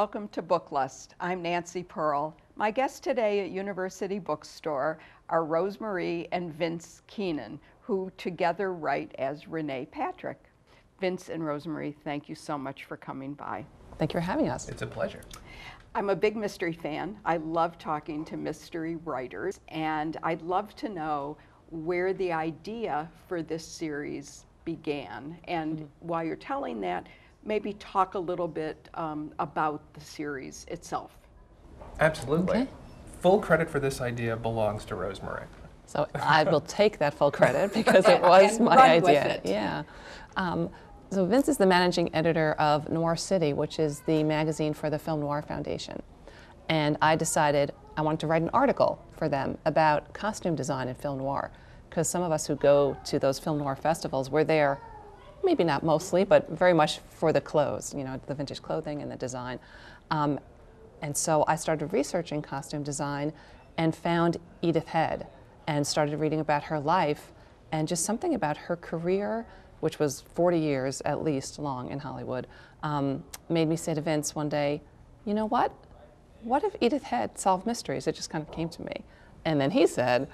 and welcome to Book Lust. I'm Nancy Pearl. My guests today at University Bookstore are Rosemarie and Vince Keenan, who together write as Renee Patrick. Vince and Rosemarie, thank you so much for coming by. Thank you for having us. It's a pleasure. I'm a big mystery fan. I love talking to mystery writers, and I'd love to know where the idea for this series began. And mm-hmm. while you're telling that, maybe talk a little bit um, about the series itself. Absolutely. Okay. Full credit for this idea belongs to Rosemarie. So I will take that full credit because it was my idea. Yeah. Um, so Vince is the managing editor of Noir City, which is the magazine for the Film Noir Foundation. And I decided I wanted to write an article for them about costume design in film noir. Because some of us who go to those film noir festivals, we're there maybe not mostly, but very much for the clothes, you know, the vintage clothing and the design. Um, and so I started researching costume design and found Edith Head and started reading about her life and just something about her career, which was 40 years at least long in Hollywood, um, made me say to Vince one day, you know what? What if Edith Head solved mysteries? It just kind of came to me. And then he said,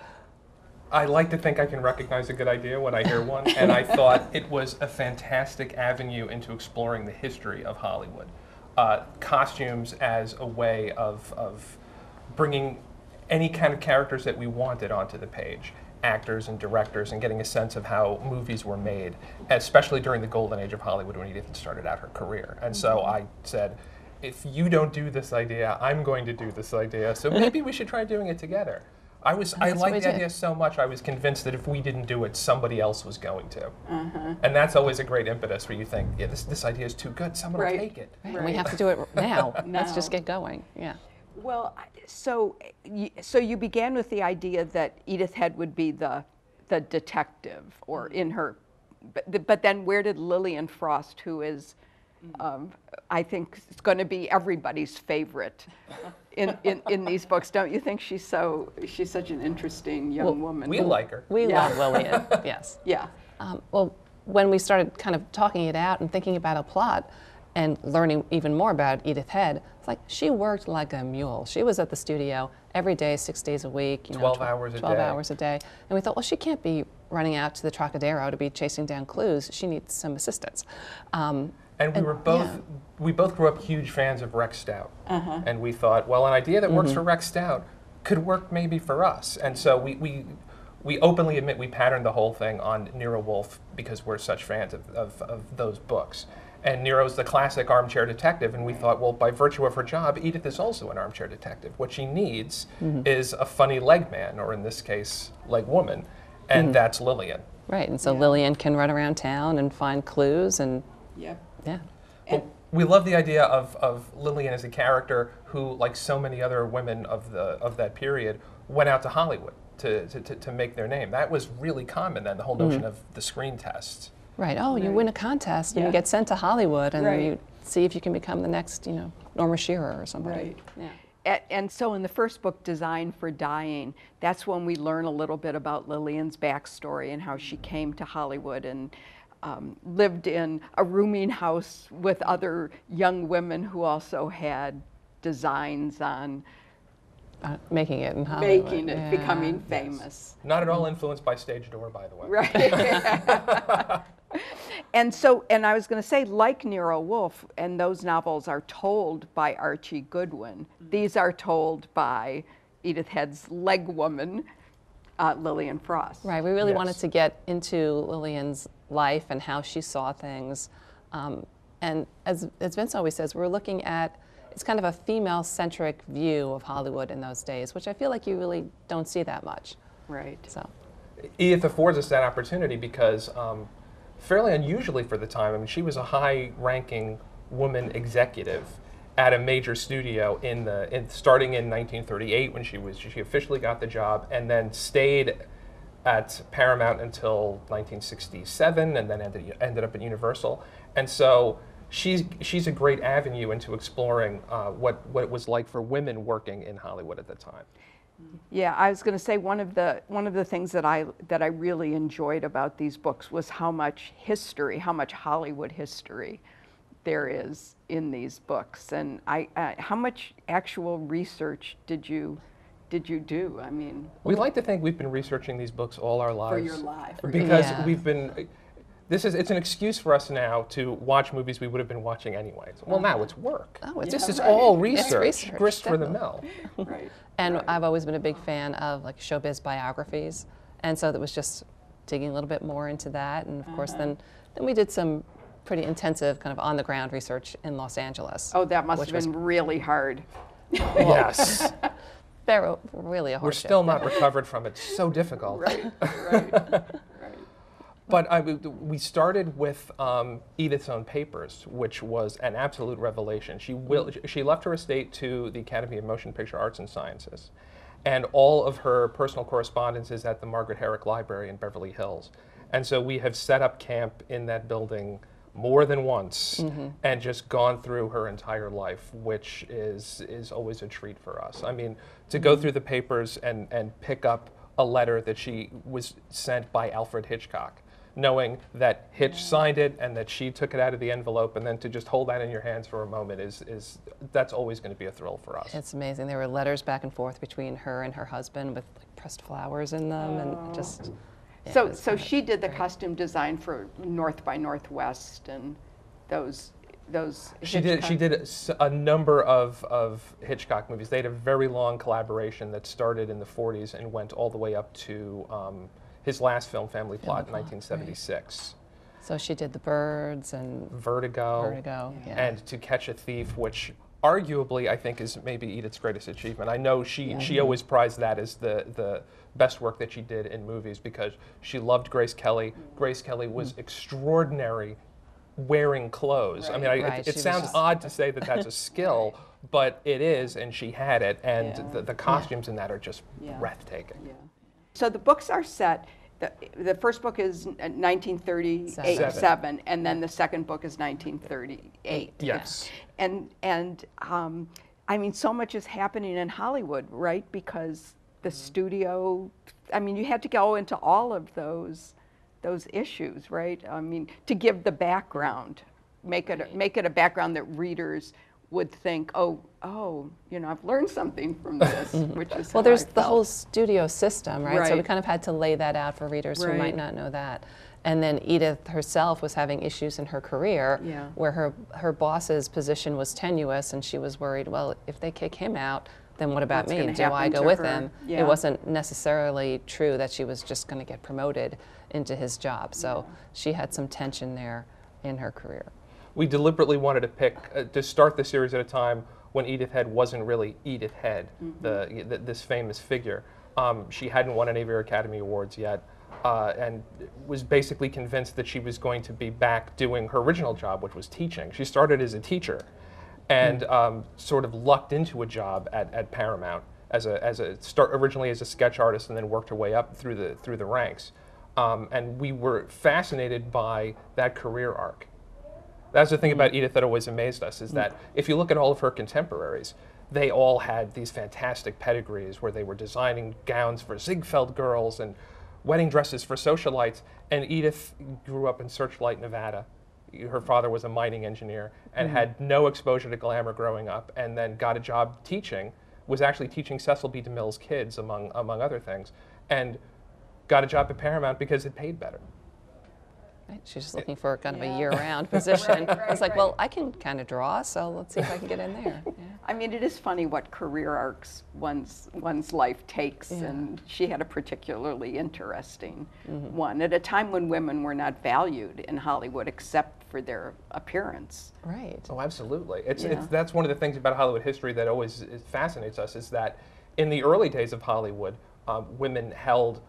I like to think I can recognize a good idea when I hear one, and I thought it was a fantastic avenue into exploring the history of Hollywood. Uh, costumes as a way of, of bringing any kind of characters that we wanted onto the page actors and directors and getting a sense of how movies were made, especially during the golden age of Hollywood when Edith started out her career. And so mm-hmm. I said, if you don't do this idea, I'm going to do this idea. So maybe we should try doing it together. I was I liked the idea so much. I was convinced that if we didn't do it, somebody else was going to. Uh-huh. And that's always a great impetus where you think, yeah, this this idea is too good. Someone right. will take it. Right. We have to do it now. now. Let's just get going. Yeah. Well, so so you began with the idea that Edith Head would be the the detective, or in her, but, but then where did Lillian Frost, who is um, I think it's going to be everybody's favorite in, in, in, these books. Don't you think she's so she's such an interesting young well, woman? We like her. We yeah. love Lillian. yes. Yeah. Um, well, when we started kind of talking it out and thinking about a plot and learning even more about Edith Head, it's like she worked like a mule. She was at the studio every day, six days a week. You know, 12 hours a 12 day. hours a day. And we thought, well, she can't be running out to the Trocadero to be chasing down clues. She needs some assistance. Um, and we and, were both yeah. we both grew up huge fans of Rex Stout, uh-huh. and we thought, well, an idea that works mm-hmm. for Rex Stout could work maybe for us. And so we, we we openly admit we patterned the whole thing on Nero Wolfe because we're such fans of, of, of those books. And Nero's the classic armchair detective, and we thought, well, by virtue of her job, Edith is also an armchair detective. What she needs mm-hmm. is a funny leg man, or in this case, leg woman, and mm-hmm. that's Lillian. Right, and so yeah. Lillian can run around town and find clues and. Yep. Yeah. Well, we love the idea of, of Lillian as a character who, like so many other women of, the, of that period, went out to Hollywood to, to, to, to make their name. That was really common then, the whole notion mm-hmm. of the screen tests. Right. Oh, right. you win a contest and yeah. you get sent to Hollywood and right. you see if you can become the next, you know, Norma Shearer or somebody. Right. Yeah. And so in the first book, Design for Dying, that's when we learn a little bit about Lillian's backstory and how she came to Hollywood and um, lived in a rooming house with other young women who also had designs on uh, making it in Hollywood. Making it, yeah. becoming famous. Yes. Not at all influenced by Stage Door, by the way. Right. and so, and I was going to say, like Nero Wolfe, and those novels are told by Archie Goodwin. Mm-hmm. These are told by Edith Head's leg woman, uh, Lillian Frost. Right. We really yes. wanted to get into Lillian's life and how she saw things. Um, and as, as Vince always says, we're looking at it's kind of a female-centric view of Hollywood in those days, which I feel like you really don't see that much. Right. So. Edith affords us that opportunity because, um, fairly unusually for the time, I mean, she was a high-ranking woman executive at a major studio in the in, starting in 1938 when she was she officially got the job and then stayed at Paramount until 1967 and then ended, ended up at Universal. And so she's, she's a great avenue into exploring uh, what, what it was like for women working in Hollywood at the time. Yeah, I was going to say one of the one of the things that I that I really enjoyed about these books was how much history, how much Hollywood history there is in these books. And I, uh, how much actual research did you did you do? I mean, We like to think we've been researching these books all our lives. For your life, for Because Yeah. we've been. This is it's an excuse for us now to watch movies we would have been watching anyways. Well, now it's work. Oh, it's- this Yeah, is right. all research, research, grist for the mill. right. And I've always been a big fan of like showbiz biographies, and so that was just digging a little bit more into that. And of course, Uh-huh. then then we did some pretty intensive kind of on the ground research in Los Angeles. Oh, that must have been really hard. yes, really a we're still not recovered from it. It's so difficult. Right, right, right. But I, we started with um, Edith's own papers, which was an absolute revelation. She will, she left her estate to the Academy of Motion Picture Arts and Sciences, and all of her personal correspondence is at the Margaret Herrick Library in Beverly Hills. And so we have set up camp in that building more than once mm-hmm. and just gone through her entire life, which is is always a treat for us. I mean, to go mm-hmm. through the papers and and pick up a letter that she was sent by Alfred Hitchcock, knowing that Hitch signed it and that she took it out of the envelope, and then to just hold that in your hands for a moment is is that's always going to be a thrill for us. It's amazing. There were letters back and forth between her and her husband with like, pressed flowers in them, and just. Oh. Yeah, So, so kind of she did the great. costume design for North by Northwest and those, those. She did. She Hitchcock- did s- a number of, of Hitchcock movies. They had a very long collaboration that started in the 40s and went all the way up to um, his last film, Family Plot, in Plot, right. 1976. So she did the birds and Vertigo. Vertigo. Yeah. And To Catch a Thief, which arguably I think is maybe Edith's greatest achievement. I know she she always prized that as the the best work that she did in movies because she loved Grace Kelly. Grace Kelly was mm. extraordinary wearing clothes. I mean, I, Right, it, it sounds odd to say that that's a skill, but it is, and she had it, and Yeah. the, the costumes in that are just Yeah. breathtaking. Yeah. So the books are set, the, the first book is 1937, Seven. and then the second book is 1938. Yes. And, and um, I mean, so much is happening in Hollywood, right? Because the studio, I mean, you had to go into all of those, those issues, right? I mean, to give the background, make it, a- make it a background that readers would think, oh, oh, you know, I've learned something from this, which is Well, how I there's the whole studio system, right? So we kind of had to lay that out for readers who might not know that. And then Edith herself was having issues in her career Yeah. where her, her boss's position was tenuous and she was worried, well, if they kick him out, then what about What's me? Do I go with her? him? Yeah. It wasn't necessarily true that she was just going to get promoted into his job. So she had some tension there in her career. we deliberately wanted to pick uh, to start the series at a time when Edith Head wasn't really Edith Head, the, th this famous figure. Um, she hadn't won any of her Academy Awards yet, uh, and was basically convinced that she was going to be back doing her original job, which was teaching. She started as a teacher, and um, sort of lucked into a job at, at Paramount as a as a start originally as a sketch artist, and then worked her way up through the through the ranks. Um, and we were fascinated by that career arc. That's the thing about Edith that always amazed us is that if you look at all of her contemporaries, they all had these fantastic pedigrees where they were designing gowns for Ziegfeld girls and wedding dresses for socialites. And Edith grew up in Searchlight, Nevada. Her father was a mining engineer and had mm-hmm. no exposure to glamour growing up, and then got a job teaching. Was actually teaching Cecil B. DeMille's kids, among among other things, and got a job at Paramount because it paid better. Right? She's just looking for kind of Yeah. a year-round position. right, it's like, right. well, I can kind of draw, so let's see if I can get in there. Yeah. I mean, it is funny what career arcs one's one's life takes, Yeah. and she had a particularly interesting Mm-hmm. one at a time when women were not valued in Hollywood except for their appearance. Right. Oh, absolutely. It's, Yeah. it's that's one of the things about Hollywood history that always fascinates us is that in the early days of Hollywood, um, women held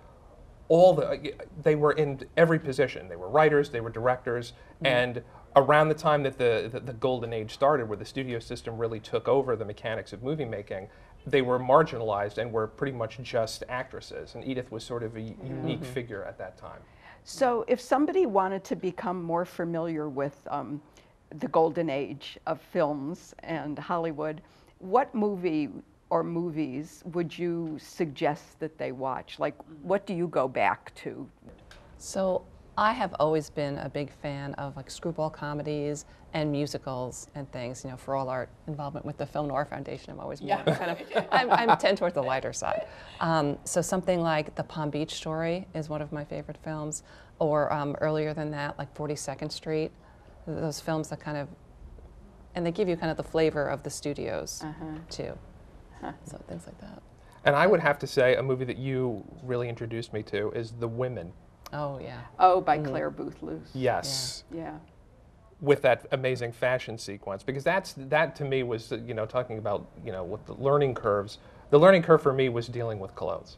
all the uh, they were in every position. They were writers, they were directors, mm-hmm. and around the time that the, the the golden age started, where the studio system really took over the mechanics of movie making. They were marginalized and were pretty much just actresses, and Edith was sort of a mm-hmm. unique mm-hmm. figure at that time. So, if somebody wanted to become more familiar with um, the golden age of films and Hollywood, what movie or movies would you suggest that they watch? Like, what do you go back to? So I have always been a big fan of like screwball comedies and musicals and things. You know, for all our involvement with the Film Noir Foundation, I'm always more kind of I'm, I'm tend toward the lighter side. Um, so something like The Palm Beach Story is one of my favorite films, or um, earlier than that, like 42nd Street. Those films that kind of and they give you kind of the flavor of the studios too. So things like that. And I would have to say a movie that you really introduced me to is The Women. Oh yeah. Oh, by mm-hmm. Clare Boothe Luce. Yes. Yeah. with that amazing fashion sequence because that's that to me was you know talking about you know with the learning curves the learning curve for me was dealing with clothes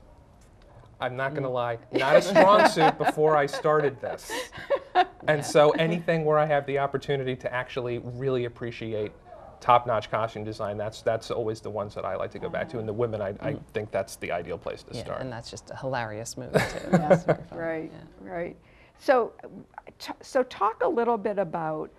i'm not going to mm. lie not a strong suit before i started this and so anything where i have the opportunity to actually really appreciate top-notch costume design that's that's always the ones that i like to go back to and the women i, I think that's the ideal place to Yeah, start and that's just a hilarious movie too. It's very fun. Right, Yeah. right. So, t- so talk a little bit about.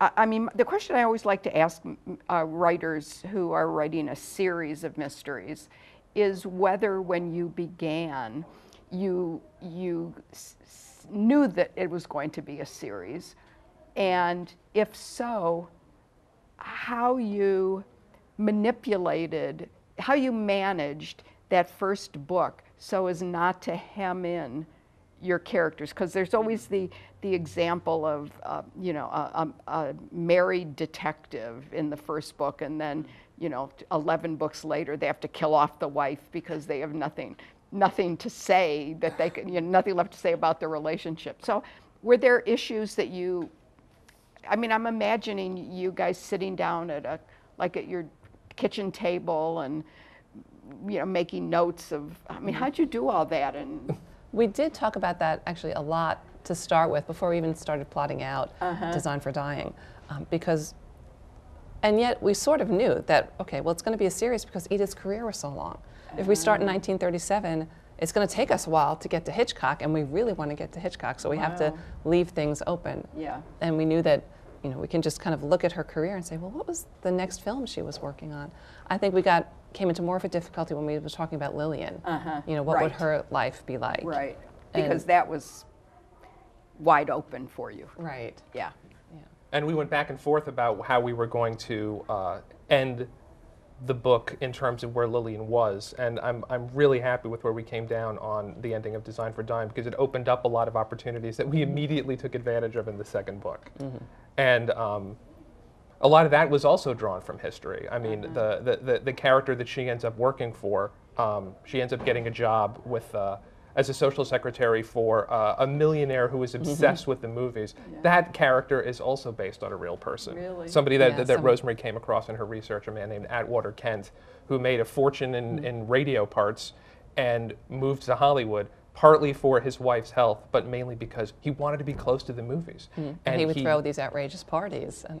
I I mean, the question I always like to ask uh, writers who are writing a series of mysteries is whether, when you began, you you s- s- knew that it was going to be a series, and if so, how you manipulated, how you managed that first book so as not to hem in your characters. Because there's always the the example of uh, you know a, a, a married detective in the first book and then you know 11 books later they have to kill off the wife because they have nothing nothing to say that they can you know, nothing left to say about their relationship. So were there issues that you I mean, I'm imagining you guys sitting down at a, like at your kitchen table and, you know, making notes of, I mean, how'd you do all that? And, We did talk about that actually a lot to start with before we even started plotting out Design for Dying, um, because, and yet we sort of knew that okay, well, it's going to be a series because Edith's career was so long. If we start in 1937. It's going to take us a while to get to Hitchcock, and we really want to get to Hitchcock, so we have to leave things open. Yeah. And we knew that, you know, we can just kind of look at her career and say, well, what was the next film she was working on? I think we got came into more of a difficulty when we were talking about Lillian. Uh-huh. You know, what would her life be like? right, And- because that was wide open for you. Right. Yeah. Yeah. and we went back and forth about how we were going to uh, end the book in terms of where Lillian was. And I'm, I'm really happy with where we came down on the ending of Design for Dying because it opened up a lot of opportunities that we immediately took advantage of in the second book. And um, a lot of that was also drawn from history. I mean, the, the, the, the character that she ends up working for, um, she ends up getting a job with, uh, as a social secretary for uh, a millionaire who is obsessed with the movies. That character is also based on a real person. Really? Somebody that, Yeah, that, that Rosemarie came across in her research, a man named Atwater Kent, who made a fortune in, in radio parts and moved to Hollywood. Partly for his wife's health, but mainly because he wanted to be close to the movies. Hmm. And, he would throw these outrageous parties, and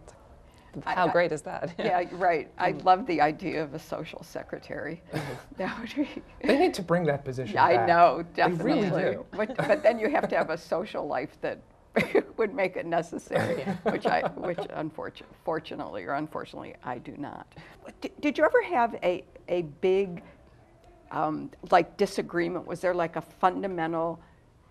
how I- great is that? Yeah, right. I hmm. love the idea of a social secretary. Mm-hmm. That would be. They need to bring that position I back. know, They really do. But, but then you have to have a social life that would make it necessary, which I, which unfortunately, fortunately or unfortunately, I do not. Did, did you ever have a, a big, um, like disagreement? Was there like a fundamental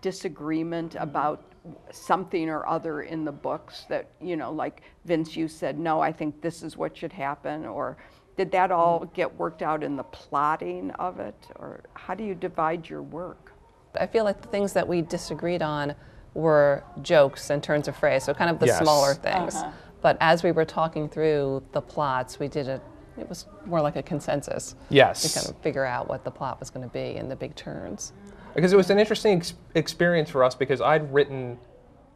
disagreement about something or other in the books that, you know, like Vince, you said, no, I think this is what should happen, or did that all get worked out in the plotting of it, or how do you divide your work? I feel like the things that we disagreed on were jokes and turns of phrase, so kind of the Yes. smaller things. Uh-huh. But as we were talking through the plots, we did a, it was more like a consensus. Yes. To kind of figure out what the plot was going to be and the big turns. because it was an interesting ex- experience for us because I'd written,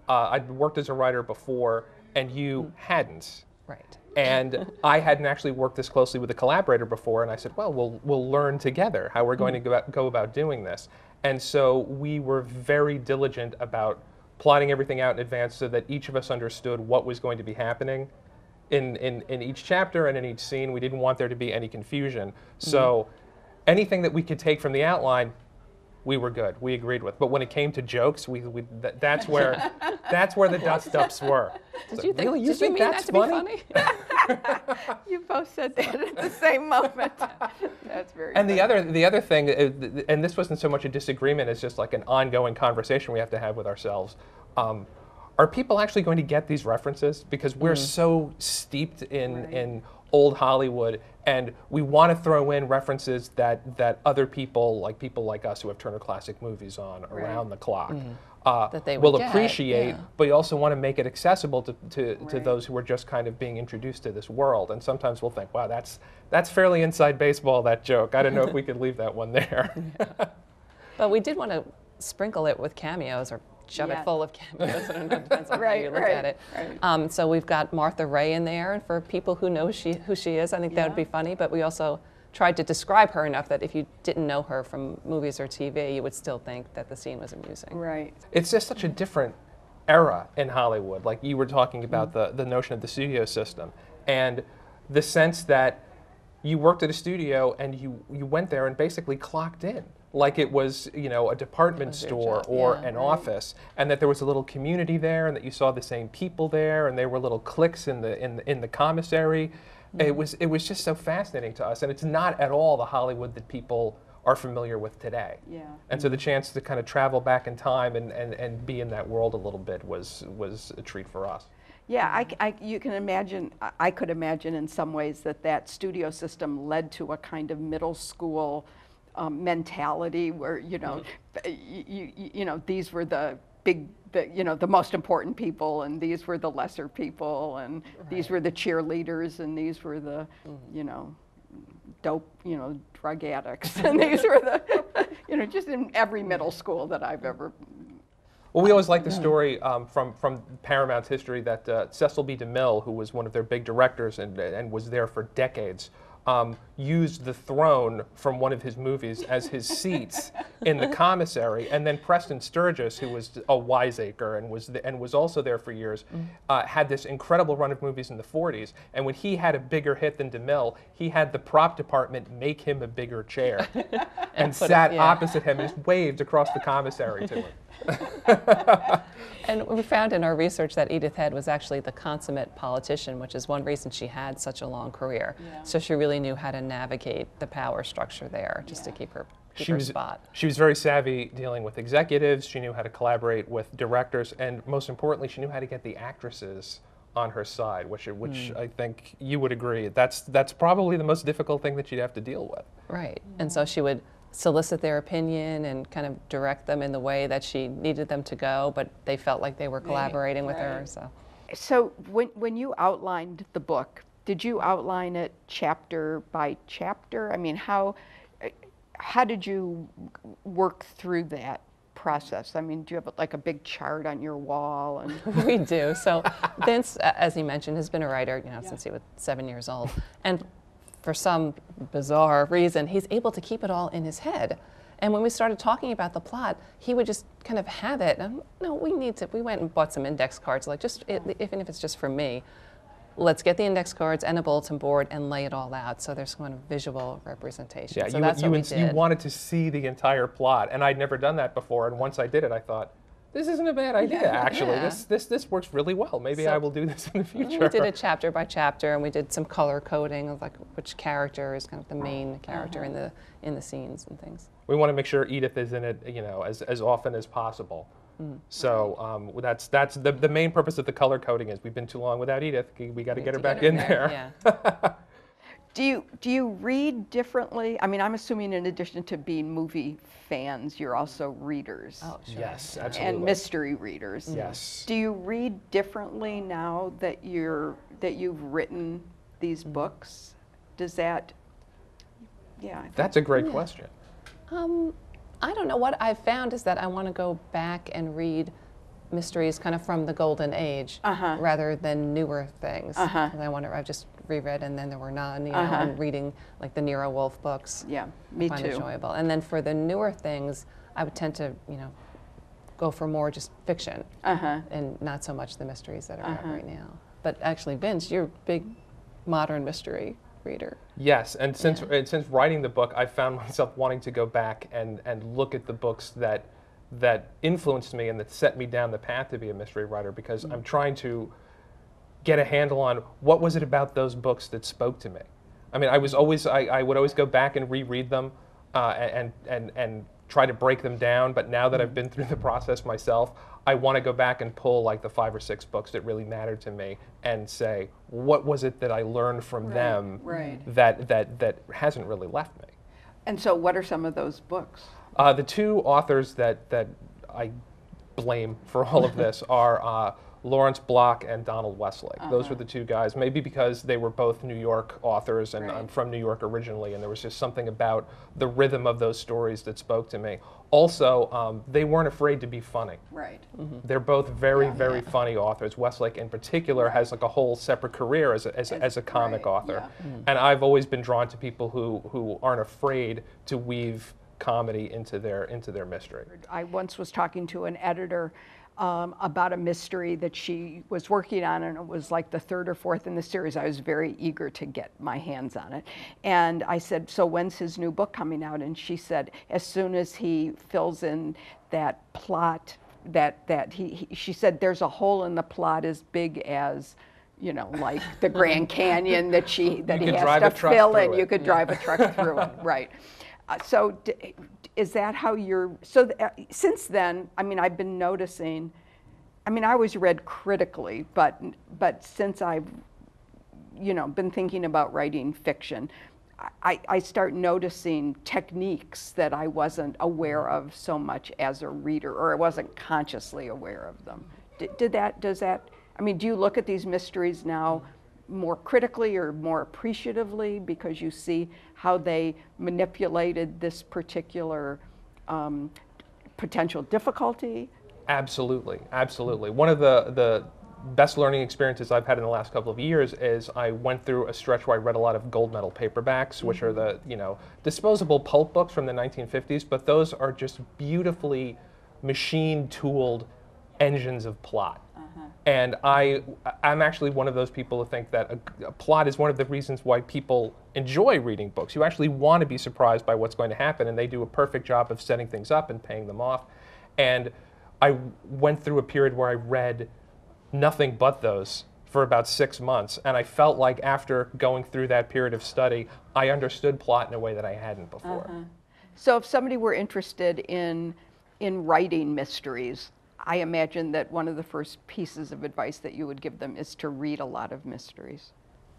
uh, I'd worked as a writer before, and you hadn't. Right. And I hadn't actually worked this closely with a collaborator before, and I said, well, we'll, we'll learn together how we're going to go about, go about doing this. And so we were very diligent about plotting everything out in advance so that each of us understood what was going to be happening in, in, in each chapter and in each scene. We didn't want there to be any confusion. So anything that we could take from the outline, we were good. We agreed with. But when it came to jokes, we, we th- that's where that's where the dust ups were. Did you think, really? You did think you mean that's that to funny? be funny? You both said that at the same moment. That's very. And the funny. other the other thing, uh, and this wasn't so much a disagreement as just like an ongoing conversation we have to have with ourselves. um, are people actually going to get these references? Because we're so steeped in, in old Hollywood, and we want to throw in references that, that other people, like people like us who have Turner Classic Movies on around the clock, uh, That they will get, appreciate. yeah. But you also want to make it accessible to, to, to those who are just kind of being introduced to this world. And sometimes we'll think, wow, that's, that's fairly inside baseball, that joke. I don't know if we could leave that one there. But we did want to sprinkle it with cameos or shove Yeah. it full of cameos. I don't know, it depends on how Right, you look right, at it. right. Um, so we've got Martha Raye in there, and for people who know she, who she is, I think that would be funny. But we also tried to describe her enough that if you didn't know her from movies or TV, you would still think that the scene was amusing. Right. it's just such a different era in Hollywood. Like you were talking about the, the notion of the studio system and the sense that you worked at a studio and you, you went there and basically clocked in. Like it was, you know, a department store job, or yeah. an office, and that there was a little community there, and that you saw the same people there, and there were little cliques in the in the, in the commissary. It mm-hmm. was it was just so fascinating to us, and it's not at all the Hollywood that people are familiar with today. Yeah. And so the chance to kind of travel back in time and, and, and be in that world a little bit was, was a treat for us. Yeah, I, I- you can imagine, I could imagine in some ways that that studio system led to a kind of middle school um, mentality where, you know, you, you, you know, these were the big, the, you know, the most important people and these were the lesser people and these were the cheerleaders and these were the, you know, dope, you know, drug addicts. and these were the, you know, just in every middle school that I've ever Well, we always like the story um, from, from Paramount's history that uh, Cecil B. DeMille, who was one of their big directors and, and was there for decades, um, used the throne from one of his movies as his seats in the commissary. And then Preston Sturges, who was a wiseacre and was, the, and was also there for years, uh, had this incredible run of movies in the 40s. And when he had a bigger hit than DeMille, he had the prop department make him a bigger chair and, it- sat yeah. opposite him and just waved across the commissary to him. And we found in our research that Edith Head was actually the consummate politician, which is one reason she had such a long career. So she really knew how to navigate the power structure there just to keep her she was, spot. She was very savvy dealing with executives. She knew how to collaborate with directors, and most importantly, she knew how to get the actresses on her side, which which hmm. I think you would agree. That's that's probably the most difficult thing that you'd have to deal with. Right. And so she would solicit their opinion and kind of direct them in the way that she needed them to go, but they felt like they were collaborating with her. So So when, when you outlined the book, did you outline it chapter by chapter? I mean, how, how did you work through that process? I mean, do you have like a big chart on your wall? And we do. So Vince, as he mentioned, has been a writer, you know, since he was seven years old, and for some bizarre reason, he's able to keep it all in his head. And when we started talking about the plot, he would just kind of have it. And, no, we need to. We went and bought some index cards, like just i even if it's just for me. Let's get the index cards and a bulletin board and lay it all out. So there's kind of visual representation. Yeah, so you, that's you, what we ins- did. you wanted to see the entire plot, and I'd never done that before. And once I did it, I thought, this isn't a bad idea. Actually, Yeah. this this this works really well. Maybe So- I will do this in the future. We did it chapter by chapter, and we did some color coding of like which character is kind of the main character in the in the scenes and things. we want to make sure Edith is in it, you know, as, as often as possible. Mm. So um, that's that's the, the main purpose of the color coding is we've been too long without Edith. We got to get her back in there. Yeah. do you, do you read differently? I mean, I'm assuming in addition to being movie fans, you're also readers Oh, sure. Yes, absolutely. and mystery readers. Yes. Do you read differently now that you're that you've written these books? Does that? Yeah. I think- That's a great question. Um, I don't know. What I've found is that I want to go back and read mysteries kind of from the golden age Uh-huh. rather than newer things. Uh-huh. And I wonder. I've just reread, and then there were none. You know, Uh-huh. and reading like the Nero Wolfe books. Yeah, I me find too. enjoyable. And then for the newer things, I would tend to, you know, go for more just fiction Uh-huh. and not so much the mysteries that are out Uh-huh. right now. But actually, Vince, you're a big modern mystery reader. Yes, and since and since writing the book, I found myself wanting to go back and, and look at the books that that influenced me and that set me down the path to be a mystery writer because hmm. I'm trying to get a handle on what was it about those books that spoke to me. I mean, I was hmm. always I, I would always go back and reread them uh, and and and try to break them down. But now that hmm. I've been through the process myself, I want to go back and pull like the five or six books that really mattered to me and say, what was it that I learned from them right. that that that hasn't really left me. And so, what are some of those books? Uh, the two authors that, that I blame for all of this are uh, Lawrence Block and Donald Westlake. Those were the two guys, maybe because they were both New York authors and Right. I'm from New York originally, and there was just something about the rhythm of those stories that spoke to me. Also, um, they weren't afraid to be funny. Right. They're both very, Yeah. very funny authors. Westlake, in particular, has like a whole separate career as a, as, As- as a comic right, author. yeah. And I've always been drawn to people who, who aren't afraid to weave comedy into their into their mystery. I once was talking to an editor um, about a mystery that she was working on, and it was like the third or fourth in the series. I was very eager to get my hands on it. And I said, So when's his new book coming out? And she said, As soon as he fills in that plot, that, that he, he she said, There's a hole in the plot as big as you know, like the Grand Canyon that she that You he has drive to fill in. it. You could drive a truck through it, right? Uh, so, d- is that how you're? So, th- uh, since then, I mean, I've been noticing. I mean, I always read critically, but but since I've, you know, been thinking about writing fiction, I, I start noticing techniques that I wasn't aware of so much as a reader, or I wasn't consciously aware of them. Did, did that? Does that? I mean, do you look at these mysteries now more critically or more appreciatively because you see how they manipulated this particular um, potential difficulty? Absolutely, absolutely. One of the the best learning experiences I've had in the last couple of years is I went through a stretch where I read a lot of gold medal paperbacks, which are the you know disposable pulp books from the 1950s, but those are just beautifully machine tooled engines of plot. And I, I'm actually one of those people who think that a, a plot is one of the reasons why people enjoy reading books. You actually want to be surprised by what's going to happen, and they do a perfect job of setting things up and paying them off. And I went through a period where I read nothing but those for about six months, and I felt like after going through that period of study, I understood plot in a way that I hadn't before. Uh-huh. So if somebody were interested in in writing mysteries, I imagine that one of the first pieces of advice that you would give them is to read a lot of mysteries.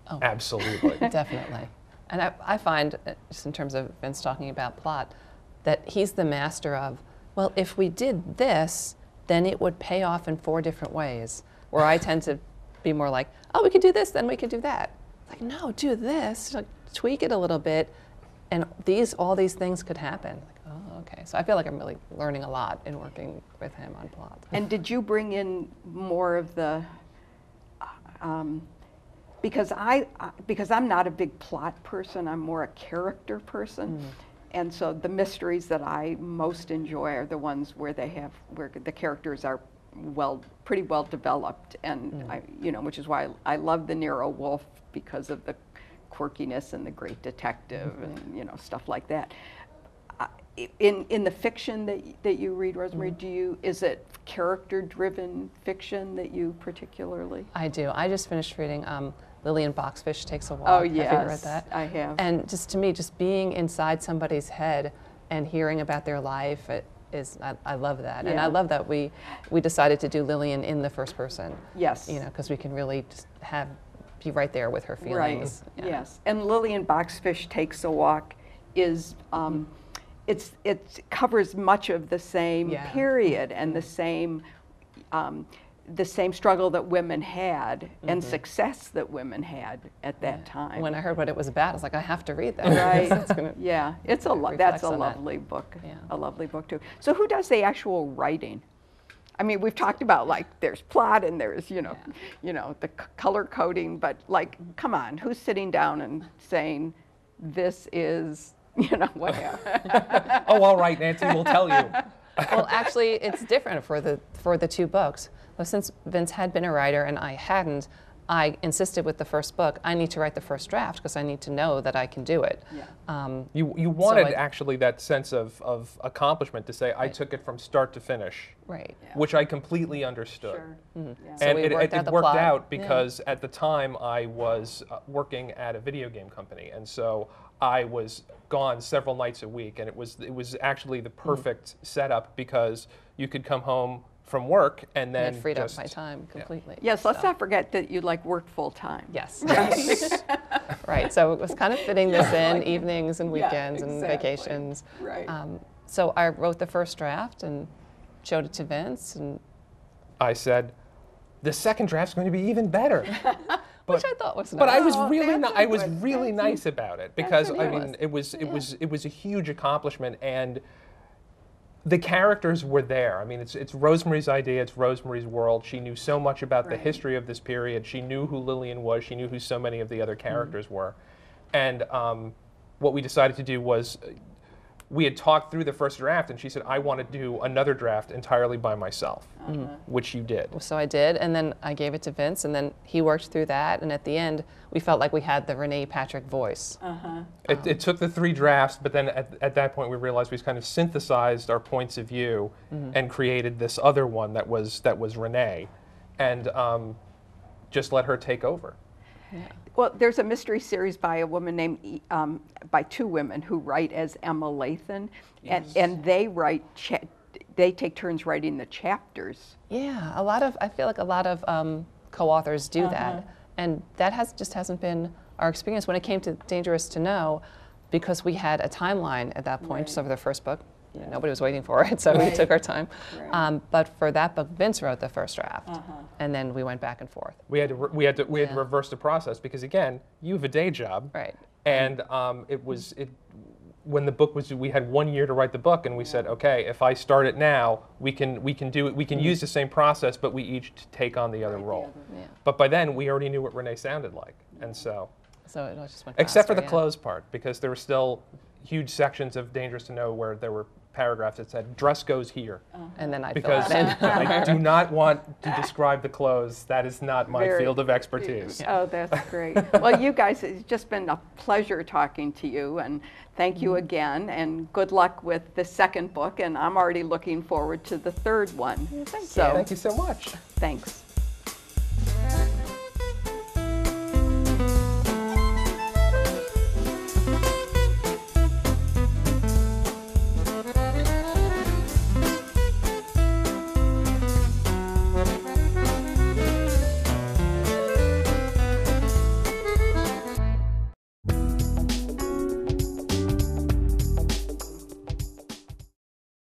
Oh, Absolutely. Definitely. And I, I find, uh, just in terms of Vince talking about plot, that he's the master of, well, if we did this, then it would pay off in four different ways. Where I tend to be more like, oh, we could do this, then we could do that. Like, no, do this, like, tweak it a little bit, and these, all these things could happen. Like, okay. So I feel like I'm really learning a lot in working with him on plot. And did you bring in more of the uh, um, because I I- because I'm not a big plot person, I'm more a character person. Mm. And so the mysteries that I most enjoy are the ones where they have where the characters are well pretty well developed and mm. I you know which is why I love the Nero Wolfe because of the quirkiness and the great detective mm-hmm. and you know stuff like that. In in the fiction that that you read, Rosemarie, do you is it character driven fiction that you particularly? I do. I just finished reading um, Lillian Boxfish Takes a Walk. Oh Have you yes, read that? I have. And just to me, just being inside somebody's head and hearing about their life it is I, I love that, and I love that we we decided to do Lillian in the first person. Yes. You know, because we can really just have be right there with her feelings. Right. Yeah. Yes. And Lillian Boxfish takes a walk is um, it's it covers much of the same Yeah. period and the mm-hmm. same um, the same struggle that women had and mm-hmm. success that women had at that time. When I heard what it was about, I was like, I have to read that. right. Gonna- yeah, it's a lo- that's a on that. lovely book. Yeah. A lovely book too. So who does the actual writing? I mean, we've talked about like there's plot and there's you know, you know the c- color coding, but like, mm-hmm. come on, who's sitting down and saying this is you know whatever? oh, all right, Nancy, we'll tell you. well, actually, it's different for the for the two books. Well, since Vince had been a writer and I hadn't, I insisted with the first book. I need to write the first draft because I need to know that I can do it. Yeah. Um, You, you wanted I- actually that sense of, of accomplishment to say, I took it from start to finish, right. which I completely understood. sure. Yeah. And we it, worked it, out it worked plot. out Yeah. because at the time I was uh, working at a video game company, and so I was gone several nights a week, and it was it was actually Mm. the perfect setup because you could come home from work and And then it freed just, up my time completely. Yes, let's so. not forget that you like work full-time. Yes. Yes. right. So it was kind of fitting this Yeah, in like- evenings and yeah, weekends and vacations. Right. Um, so I wrote the first draft and showed it to Vince, and I said, the second draft's going to be even better. which I thought was nice. But I was Oh, really that's ni- a I was good- really that's nice about it because what I mean was. it was it was it was a huge accomplishment and the characters were there. I mean it's it's Rosemarie's idea, it's Rosemarie's world. She knew so much about the history of this period. She knew who Lillian was. She knew who so many of the other Mm-hmm. characters were. And um, what we decided to do was uh, we had talked through the first draft and she said I want to do another draft entirely by myself, Uh-huh. which you did. so I did, and then I gave it to Vince, and then he worked through that, and at the end, we felt like we had the Renee Patrick voice. It, it took the three drafts, but then at, at that point we realized we kind of synthesized our points of view and created this other one that was that was Renee, and um, just let her take over. Well, there's a mystery series by a woman named, um, by two women who write as Emma Lathen, and, and they write, they take turns writing the chapters. Yeah, a lot of I feel like a lot of um, co-authors do Uh-huh. that, and that has just hasn't been our experience when it came to Dangerous to Know, because we had a timeline at that point. Right. So for the first book, you know, nobody was waiting for it, so we took our time. Right. Um, but for that book, Vince wrote the first draft, Uh-huh. and then we went back and forth. We had to re- we had to we had to reverse the process because again you have a day job, Right. and um, it was it when the book was we had one year to write the book and we said okay if I start it now we can we can do it we can use the same process but we each take on the other role. Yeah. But by then we already knew what Renee sounded like, and so. So it just went. Except for the yeah. clothes part, because there were still huge sections of Dangerous to Know where there were paragraphs that said dress goes here. Uh-huh. And then I Because filled it in. I do not want to describe the clothes. That is not my Very- field of expertise. Oh, that's great. Well, you guys, it's just been a pleasure talking to you, and thank you mm-hmm. again, and good luck with the second book, and I'm already looking forward to the third one. Thank So, Thank you so much. thanks.